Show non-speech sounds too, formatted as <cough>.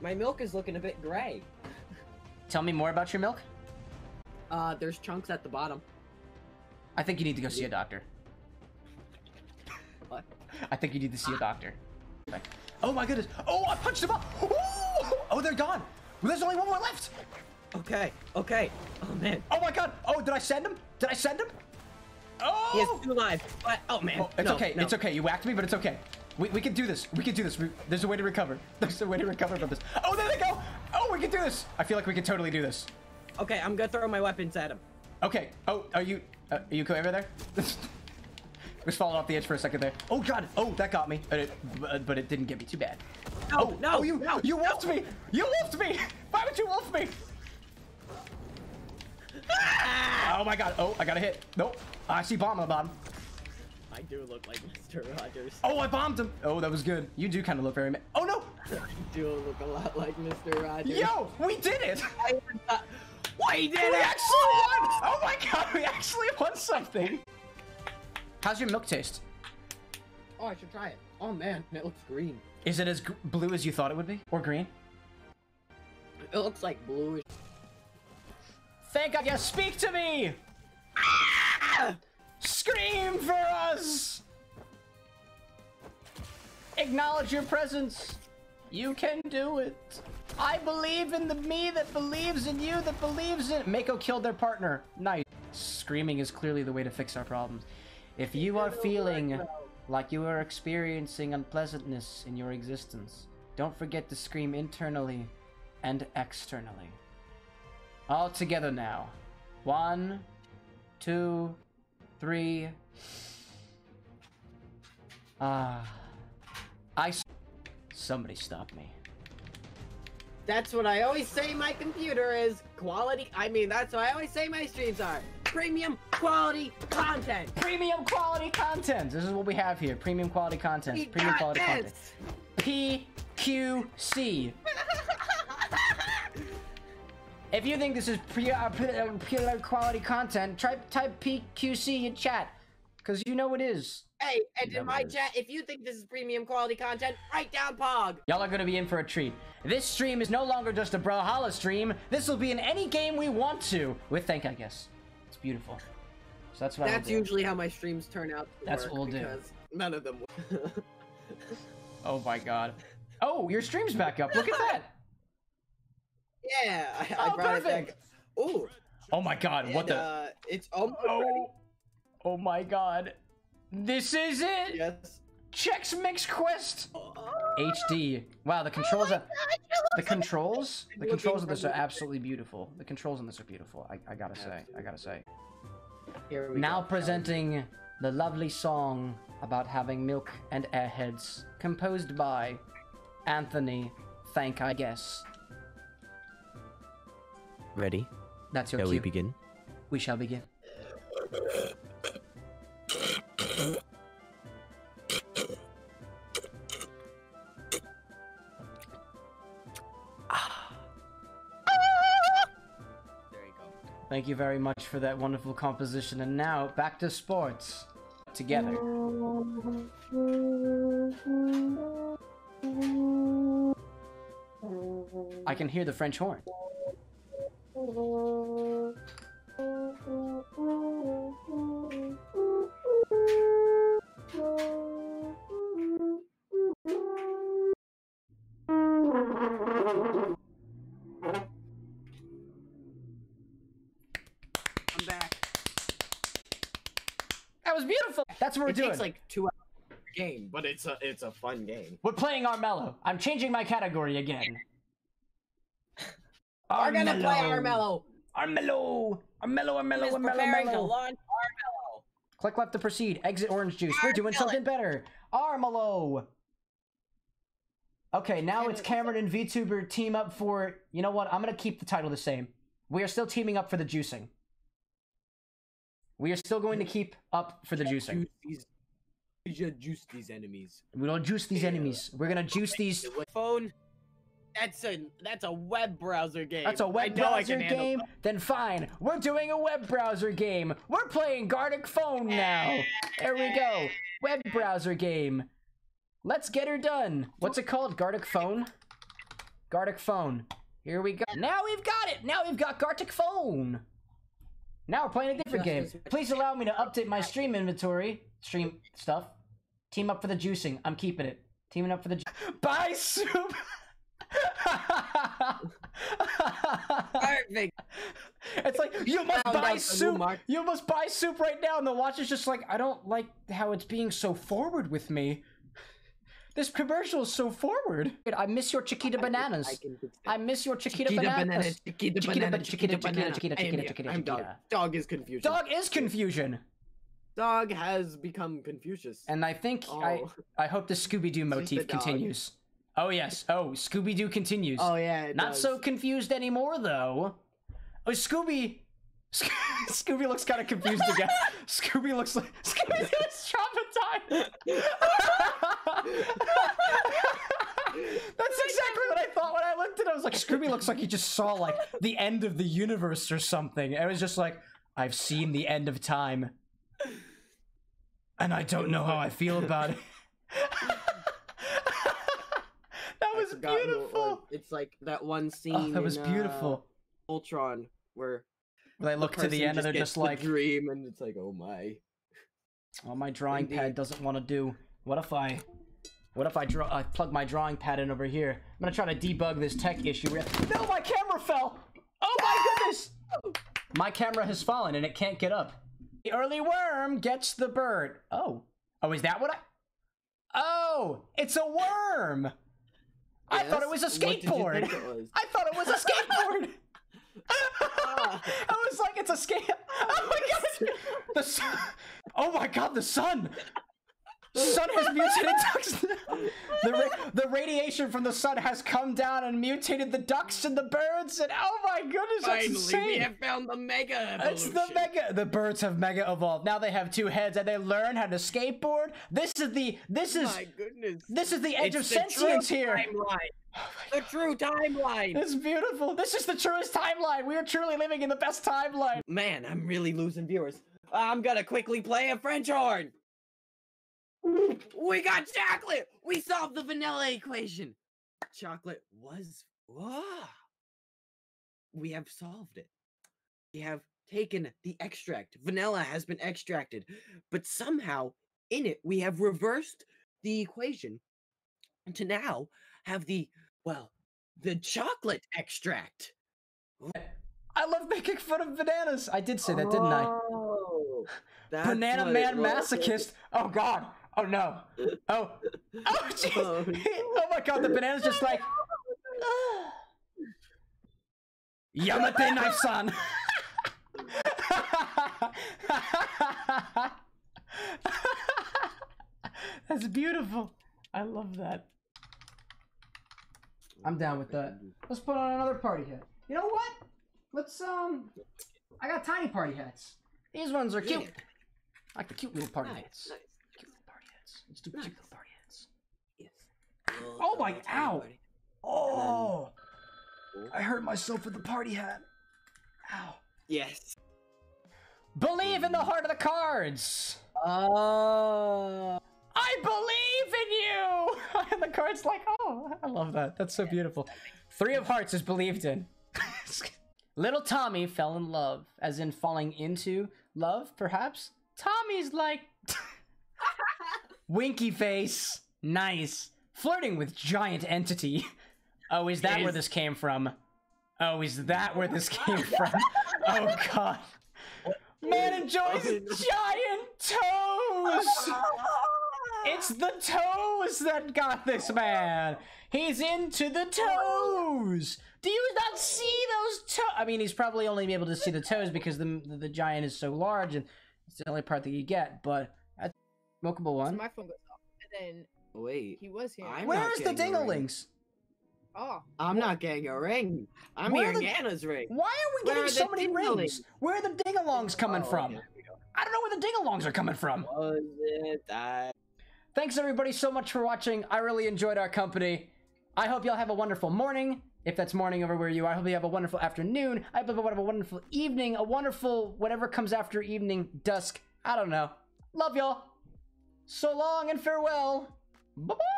my milk is looking a bit gray. Tell me more about your milk. Uh, there's chunks at the bottom. I think you need to go see a doctor. <laughs> What? I think you need to see a doctor. Oh my goodness! Oh, I punched him up! Oh, oh they're gone! There's only one more left! Okay, okay. Oh man, Oh my god! Oh, did I send him? Did I send him? Oh! he has two lives. But oh man, Oh, it's no, okay. no. It's okay. You whacked me, but it's okay. We, we can do this. We can do this. We, there's a way to recover. <laughs> There's a way to recover from this. Oh, there they go. Oh, we can do this. I feel like we can totally do this. Okay, I'm gonna throw my weapons at him. Okay. Oh, are you uh, are you okay over there? <laughs> was falling off the edge for a second there. Oh god. Oh, that got me. But it, but, it didn't get me too bad. No, Oh no, Oh, you no, you no. me. You wolfed me. <laughs> Why would you wolf me? Oh my god. Oh, I got a hit. Nope. I see bomb on the bottom. I do look like Mr. Rogers. Oh, I bombed him. Oh, that was good. You do kind of look very. Ma- oh no. I do look a lot like Mr. Rogers. Yo, we did it. <laughs> I not- We did We it! actually won! Oh my god, we actually won something! How's your milk taste? Oh, I should try it. Oh man, it looks green. Is it as blue as you thought it would be? Or green? It looks like bluish. Thank God, yes, speak to me! Scream for us! Acknowledge your presence. You can do it. I believe in the me that believes in you that believes in- Mako killed their partner. Nice. Screaming is clearly the way to fix our problems. If you are feeling like you are experiencing unpleasantness in your existence, don't forget to scream internally and externally. All together now. One, two, three. Ah. I. Somebody stop me. That's what I always say my computer is. Quality. I mean, that's what I always say my streams are. Premium quality content. Premium quality content. This is what we have here. Premium quality content. We Premium quality content. PQC. If you think this is pure, uh, pure, pure quality content, try type PQC in chat, because you know it is. Hey, and in my chat, if you think this is premium quality content, write down Pog. Y'all are gonna be in for a treat. This stream is no longer just a Brawlhalla stream. This will be in any game we want to, with ThankIGuess. It's beautiful. So that's what I will That's do. usually how my streams turn out. To That's work what we'll do. None of them. will. <laughs> Oh my god. Oh, your stream's back up. Look at that. Yeah, I, <laughs> I Oh, brought it back. Ooh. Oh my god. What the? Uh, it's almost ready. Oh. Oh my god. This is it. Yes. Chex Mix Quest Oh, HD. Wow, the controls my are God, the controls. The controls of this are absolutely beautiful. The controls on this are beautiful. I, I gotta say. I gotta say. Here we Now go. presenting the lovely song about having milk and airheads, composed by Anthony. ThankIGuess. Ready? That's your Shall cue. we begin? We shall begin. There you go. Thank you very much for that wonderful composition. And now back to sports. Together. I can hear the French horn. I'm back. That was beautiful. That's what we're it doing. takes like two hours game, but it's a it's a fun game. We're playing Armello. I'm changing my category again. We're gonna play Armello. Armello. Armello. Armello. Is Armello. to launch Armello. Click left to proceed. Exit orange juice. We're doing something better. Armello. Okay, now it's. Cameron and VTuber team up for. You know what? I'm gonna keep the title the same. We are still teaming up for the juicing. We are still going to keep up for the juicing. Juice these, we should juice these enemies. We don't juice these enemies. We're gonna juice these. phone. That's a that's a web browser game. That's a web I browser can handle game? Then fine. We're doing a web browser game. We're playing Gartic Phone now. There we go. Web browser game. Let's get her done. What's it called? Gartic Phone? Gartic phone. Here we go. Now we've got it. Now we've got Gartic phone. Now we're playing a different game. Please allow me to update my stream inventory. Stream stuff. Team up for the juicing. I'm keeping it. Teaming up for the ju- Buy soup. <laughs> Perfect. It's like you must buy soup. You must buy soup right now. And the watch is just like, I don't like how it's being so forward with me. This commercial is so forward. I miss your Chiquita bananas. I can fix I miss your Chiquita, Chiquita bananas. bananas. Chiquita Chiquita banana. Chiquita Chiquita, banana. Chiquita, Chiquita. Chiquita, I'm dog. Chiquita. Dog is Confucius. Dog is confusion, Dog has become Confucius. and I think I Oh. I hope the Scooby Doo motif continues. Oh yes. Oh, Scooby Doo continues. Oh yeah. Not does. so confused anymore though. Oh, Scooby. Sco- <laughs> Scooby looks kind of confused again. <laughs> Scooby looks like <laughs> Scooby is traumatized. That's exactly what I thought when I looked at it. I was like, Scooby looks like he just saw like the end of the universe or something. It was just like, I've seen the end of time, and I don't know how I feel about it. Forgotten what it was. beautiful. It's like that one scene. Oh, that was in, beautiful. Uh, Ultron, where They look to the end and they're just the like, dream, and it's like, oh my. "Oh, my drawing pad doesn't want to do. What if I, what if I draw? I plug my drawing pad in over here. I'm gonna try to debug this tech issue. No, my camera fell. Oh my goodness! My camera has fallen and it can't get up. The early worm gets the bird. Oh, oh, is that what I? Oh, it's a worm. I thought it was a Yes? What did you skateboard. it was? I thought it was a skateboard. Ah. <laughs> I was like, it's a skate. <laughs> <laughs> Oh my god! The sun. Oh my god, the sun. Sun has mutated <laughs> ducks. The, ra- the radiation from the sun has come down and mutated the ducks and the birds. And oh my goodness, that's insane. we have found the mega Evolution. It's the mega. The birds have mega evolved. Now they have two heads and they learn how to skateboard. This is the. This is. My goodness. This is the edge It's of the sentience here. Timeline. Oh the true timeline. It's beautiful. This is the truest timeline. We are truly living in the best timeline. Man, I'm really losing viewers. I'm gonna quickly play a French horn. We got chocolate. We solved the vanilla equation. Chocolate was. Whoa. We have solved it. We have taken the extract. Vanilla has been extracted, but somehow in it we have reversed the equation to now have the well, the chocolate extract. I love making fun of bananas. I did say that, didn't I? Oh, <laughs> Banana man masochist. Oh god. Oh no. Oh. Oh <laughs> jeez. Oh, Oh my god, the banana's just like Yamate knife son. <laughs> That's beautiful. I love that. I'm down with that. Let's put on another party hat. You know what? Let's um I got tiny party hats. These ones are cute. Yeah. I like the cute little party Nice, hats. nice. Cute little party hats. Let's do Nice. cute little party. Yes. Oh my- ow. Oh, Oh. I hurt myself with the party hat. Ow. Yes. Believe in the heart of the cards. Oh. I believe in you. <laughs> And the card's like, oh, I love that. That's so beautiful. Three of hearts is believed in. <laughs> Little Tommy fell in love, as in falling into love, perhaps. Tommy's like, winky face, nice, flirting with giant entity. <laughs> Oh, is that where this came from? Oh, is that where this came <laughs> from? Oh God. Man enjoys giant toes. It's the toes that got this man. He's into the toes. Do you not see those toes? I mean, he's probably only able to see the toes because the the giant is so large, and it's the only part that you get. But that's a smokable So one. my phone goes off, and then Wait. he was here. I'm Where not is the getting a ring. dinglings? Oh, I'm not getting a ring. I'm Where hearing the- Anna's ring. Why are we getting are so the many rings? Where are the dingalongs oh, coming Oh, from? there. I don't know where the dingalongs are coming from. Was it that? Thanks everybody so much for watching. I really enjoyed our company. I hope y'all have a wonderful morning. If that's morning over where you are, I hope you have a wonderful afternoon. I hope you have a wonderful evening, a wonderful whatever comes after evening, dusk. I don't know. Love y'all. So long and farewell. Bye bye.